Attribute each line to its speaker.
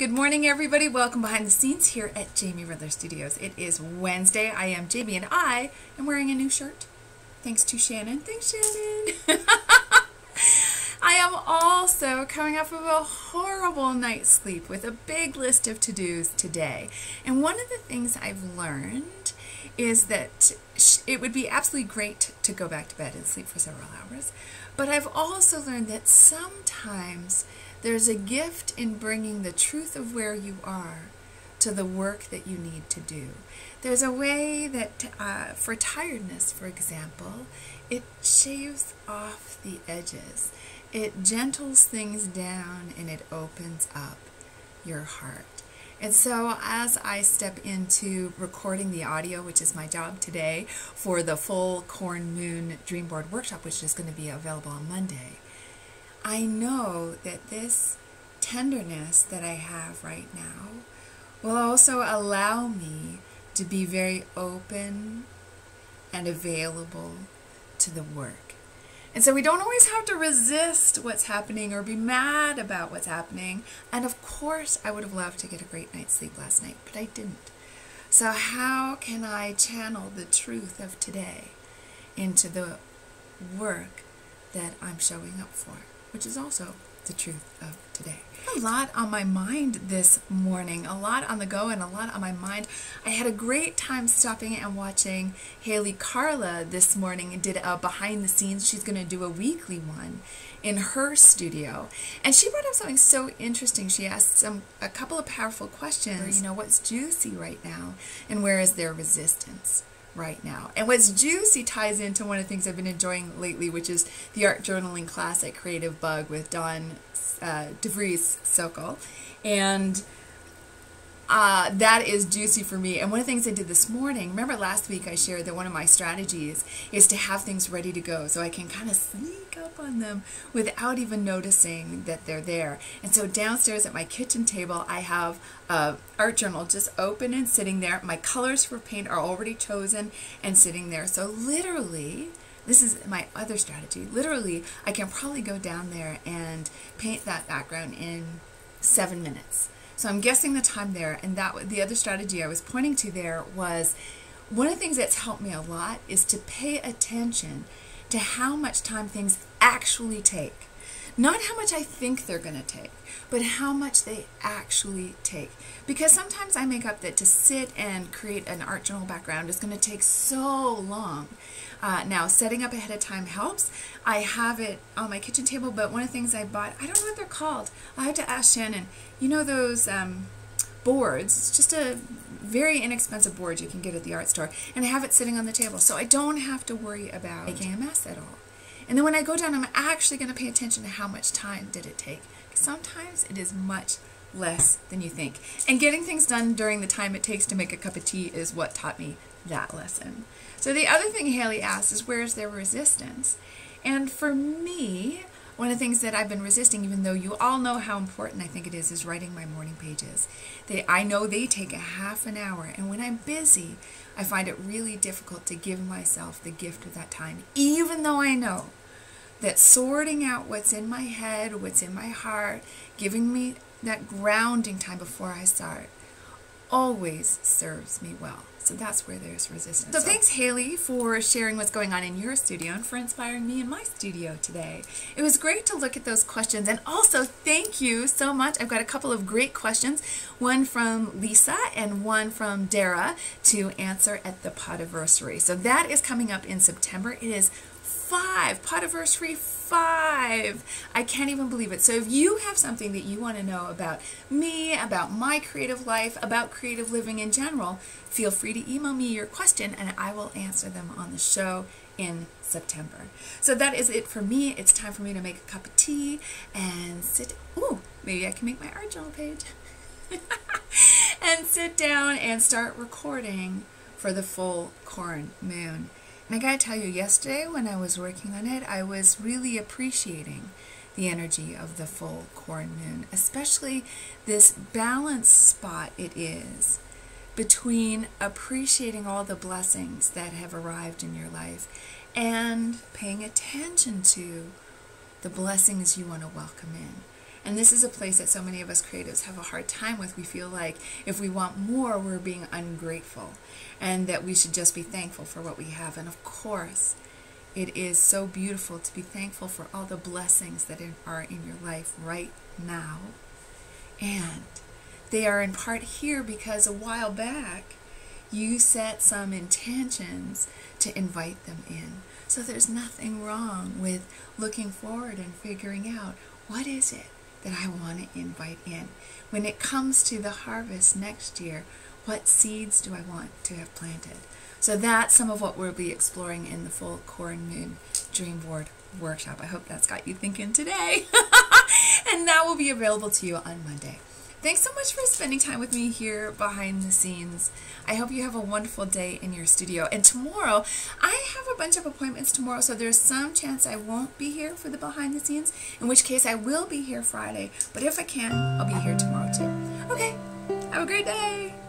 Speaker 1: Good morning, everybody. Welcome behind the scenes here at Jamie Ridler Studios. It is Wednesday. I am Jamie, and I am wearing a new shirt. Thanks to Shannon. Thanks, Shannon. I am also coming off of a horrible night's sleep with a big list of to dos today. And one of the things I've learned is that it would be absolutely great to go back to bed and sleep for several hours. But I've also learned that sometimes there's a gift in bringing the truth of where you are to the work that you need to do. There's a way that, uh, for tiredness, for example, it shaves off the edges. It gentles things down and it opens up your heart. And so, as I step into recording the audio, which is my job today, for the full Corn Moon Dream Board workshop, which is going to be available on Monday, I know that this tenderness that I have right now will also allow me to be very open and available to the work. And so we don't always have to resist what's happening or be mad about what's happening. And of course, I would have loved to get a great night's sleep last night, but I didn't. So, how can I channel the truth of today into the work that I'm showing up for? which is also the truth of today. A lot on my mind this morning, a lot on the go and a lot on my mind. I had a great time stopping and watching Hali Karla this morning and did a behind the scenes. She's going to do a weekly one in her studio. And she brought up something so interesting. She asked some a couple of powerful questions. You know, what's juicy right now and where is there resistance? Right now. And what's juicy ties into one of the things I've been enjoying lately, which is the art journaling class at Creative Bug with Dawn uh, DeVries Sokol. And uh, that is juicy for me. And one of the things I did this morning, remember last week I shared that one of my strategies is to have things ready to go so I can kind of sneak up on them without even noticing that they're there. And so downstairs at my kitchen table, I have a art journal just open and sitting there. My colors for paint are already chosen and sitting there. So literally, this is my other strategy. Literally, I can probably go down there and paint that background in seven minutes. So I'm guessing the time there, and that the other strategy I was pointing to there was one of the things that's helped me a lot is to pay attention to how much time things actually take. Not how much I think they're going to take, but how much they actually take. Because sometimes I make up that to sit and create an art journal background is going to take so long. Uh, now, setting up ahead of time helps. I have it on my kitchen table, but one of the things I bought, I don't know what they're called. I have to ask Shannon. You know those um, boards? It's just a very inexpensive board you can get at the art store, and I have it sitting on the table, so I don't have to worry about making a mess at all. And then when I go down, I'm actually going to pay attention to how much time did it take. Sometimes it is much less than you think. And getting things done during the time it takes to make a cup of tea is what taught me that lesson. So the other thing Hali asked is where is there resistance? And for me, one of the things that I've been resisting, even though you all know how important I think it is, is writing my morning pages. They, I know they take a half an hour, and when I'm busy, I find it really difficult to give myself the gift of that time, even though I know that sorting out what's in my head, what's in my heart, giving me that grounding time before I start always serves me well. So that's where there's resistance. So thanks, Hali, for sharing what's going on in your studio and for inspiring me in my studio today. It was great to look at those questions. And also, thank you so much. I've got a couple of great questions, one from Lisa and one from Dara to answer at the Podiversary. So that is coming up in September. It is five, Podiversary five. I can't even believe it. So if you have something that you want to know about me, about my creative life, about creative living in general, feel free to email me your question and I will answer them on the show in September. So that is it for me. It's time for me to make a cup of tea and sit. Ooh, maybe I can make my art journal page. and sit down and start recording for the full corn moon. And I gotta tell you, yesterday when I was working on it, I was really appreciating the energy of the full corn moon, especially this balance spot it is between appreciating all the blessings that have arrived in your life and paying attention to the blessings you want to welcome in. And this is a place that so many of us creatives have a hard time with. We feel like if we want more, we're being ungrateful and that we should just be thankful for what we have. And of course, it is so beautiful to be thankful for all the blessings that are in your life right now. And they are in part here because a while back you set some intentions to invite them in. So there's nothing wrong with looking forward and figuring out what is it that I want to invite in. When it comes to the harvest next year, what seeds do I want to have planted? So that's some of what we'll be exploring in the full corn moon dream board workshop. I hope that's got you thinking today. and that will be available to you on Monday. Thanks so much for spending time with me here behind the scenes. I hope you have a wonderful day in your studio. And tomorrow, I have a bunch of appointments tomorrow, so there's some chance I won't be here for the behind the scenes, in which case I will be here Friday. But if I can, I'll be here tomorrow too. Okay, have a great day.